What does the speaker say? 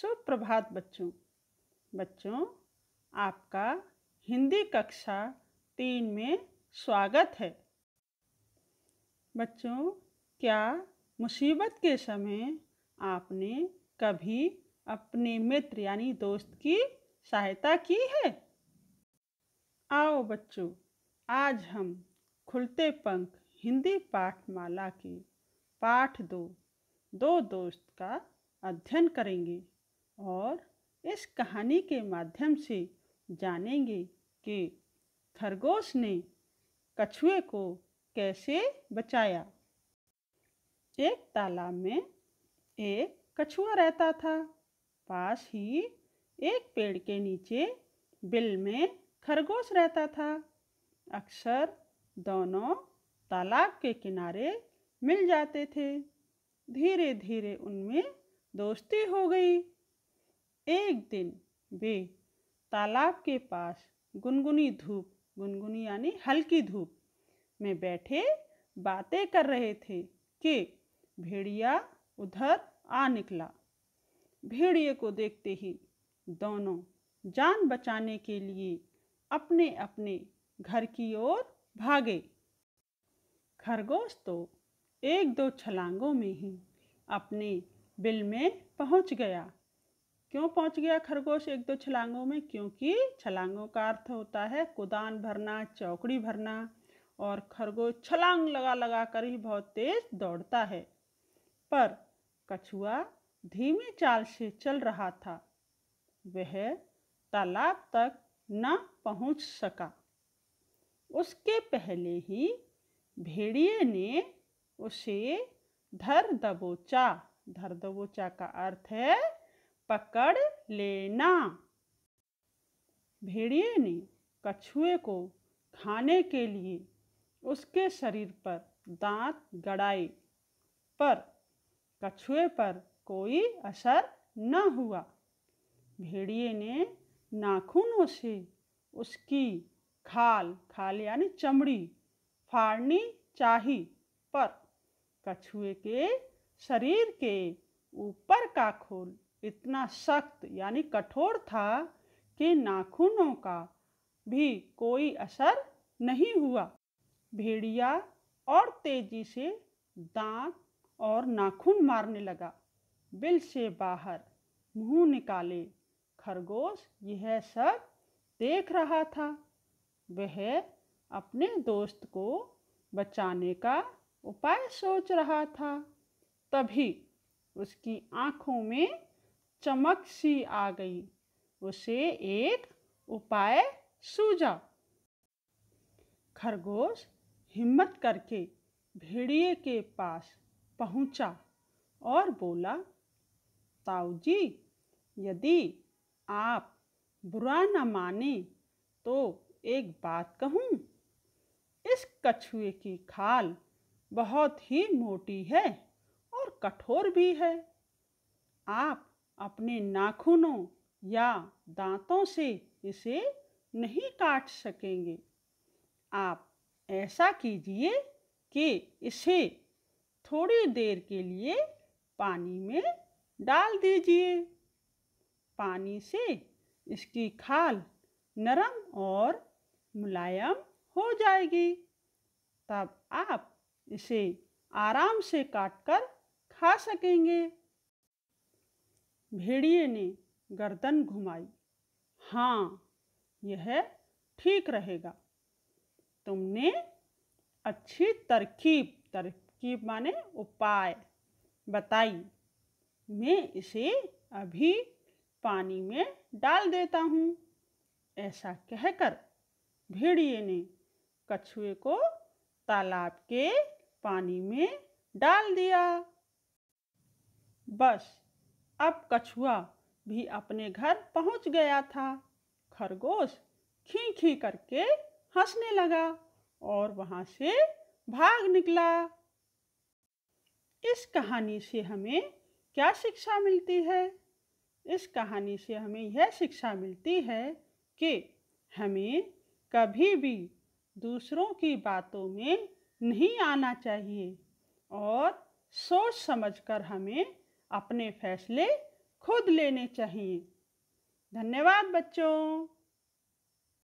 सुप्रभात बच्चों। बच्चों, आपका हिंदी कक्षा तीन में स्वागत है। बच्चों, क्या मुसीबत के समय आपने कभी अपने मित्र यानी दोस्त की सहायता की है? आओ बच्चों, आज हम खुलते पंख हिंदी पाठमाला के पाठ दो दो दोस्त का अध्ययन करेंगे। और इस कहानी के माध्यम से जानेंगे कि खरगोश ने कछुए को कैसे बचाया। एक तालाब में एक कछुआ रहता था। पास ही एक पेड़ के नीचे बिल में खरगोश रहता था। अक्सर दोनों तालाब के किनारे मिल जाते थे। धीरे धीरे उनमें दोस्ती हो गई। एक दिन वे तालाब के पास गुनगुनी धूप, गुनगुनी यानी हल्की धूप में बैठे बातें कर रहे थे कि भेड़िया उधर आ निकला। भेड़िए को देखते ही दोनों जान बचाने के लिए अपने अपने घर की ओर भागे। खरगोश तो एक दो छलांगों में ही अपने बिल में पहुँच गया। क्यों पहुँच गया खरगोश एक दो छलांगों में? क्योंकि छलांगों का अर्थ होता है कुदान भरना, चौकड़ी भरना, और खरगोश छलांग लगा लगा कर ही बहुत तेज दौड़ता है। पर कछुआ धीमी चाल से चल रहा था। वह तालाब तक न पहुँच सका। उसके पहले ही भेड़िए ने उसे धर दबोचा। धर दबोचा का अर्थ है पकड़ लेना। भेड़िए ने कछुए को खाने के लिए उसके शरीर पर दांत गड़ाए, पर कछुए पर कोई असर न हुआ। भेड़िए ने नाखूनों से उसकी खाल खाल यानी चमड़ी फाड़नी चाही, पर कछुए के शरीर के ऊपर का खोल इतना सख्त यानी कठोर था कि नाखूनों का भी कोई असर नहीं हुआ। भेड़िया और तेज़ी से दांत और नाखून मारने लगा। बिल से बाहर मुँह निकाले। खरगोश यह सब देख रहा था। वह अपने दोस्त को बचाने का उपाय सोच रहा था। तभी उसकी आँखों में चमक सी आ गई। उसे एक उपाय सूझा। खरगोश हिम्मत करके भेड़िए के पास पहुँचा और बोला ताऊ जी यदि आप बुरा न माने तो एक बात कहूँ। इस कछुए की खाल बहुत ही मोटी है और कठोर भी है। आप अपने नाखूनों या दांतों से इसे नहीं काट सकेंगे। आप ऐसा कीजिए कि इसे थोड़ी देर के लिए पानी में डाल दीजिए। पानी से इसकी खाल नरम और मुलायम हो जाएगी। तब आप इसे आराम से काटकर खा सकेंगे। भेड़िए ने गर्दन घुमाई। हाँ यह ठीक रहेगा। तुमने अच्छी तरकीब तरकीब माने उपाय बताई। मैं इसे अभी पानी में डाल देता हूँ। ऐसा कहकर भेड़िए ने कछुए को तालाब के पानी में डाल दिया। बस। अब कछुआ भी अपने घर पहुँच गया था। खरगोश खी खी करके हंसने लगा और वहाँ से भाग निकला। इस कहानी से हमें क्या शिक्षा मिलती है? इस कहानी से हमें यह शिक्षा मिलती है कि हमें कभी भी दूसरों की बातों में नहीं आना चाहिए और सोच समझकर हमें अपने फैसले खुद लेने चाहिए। धन्यवाद बच्चों।